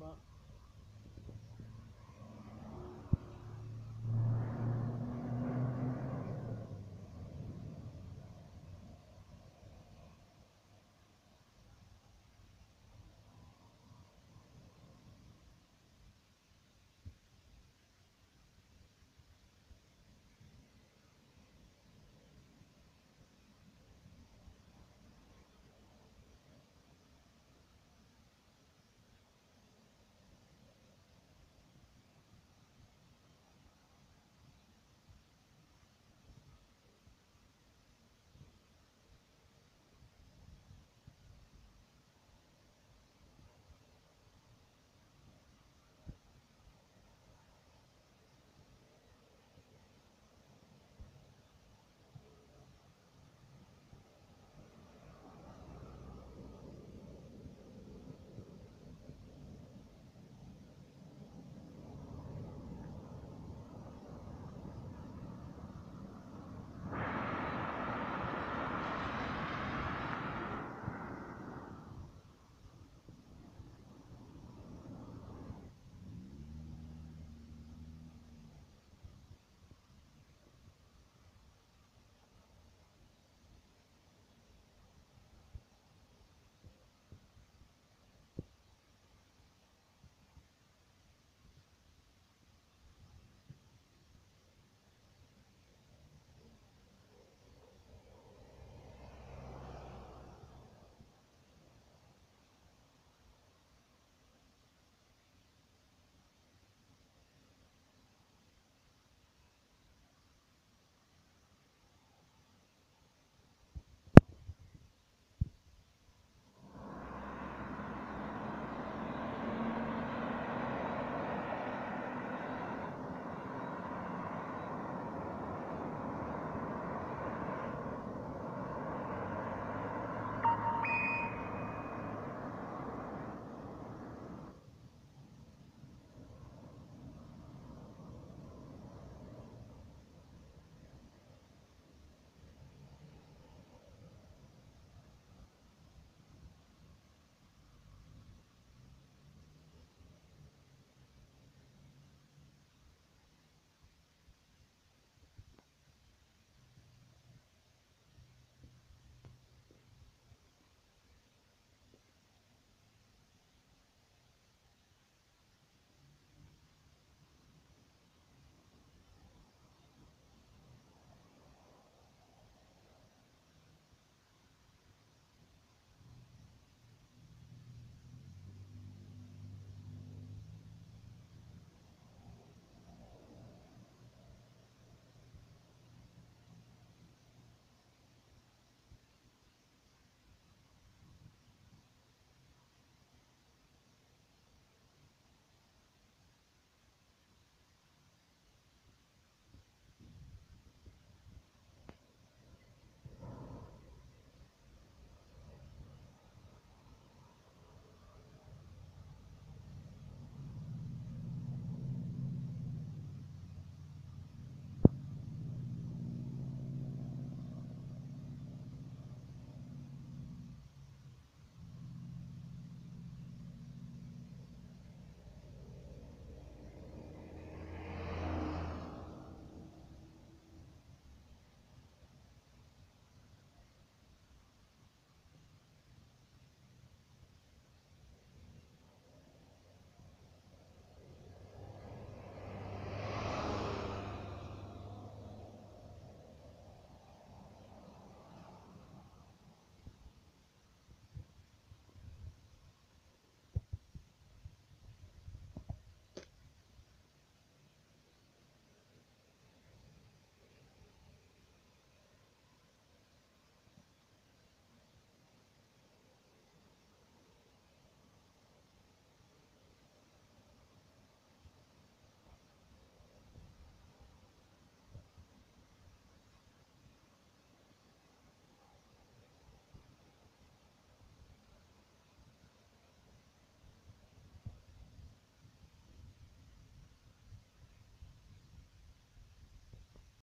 about.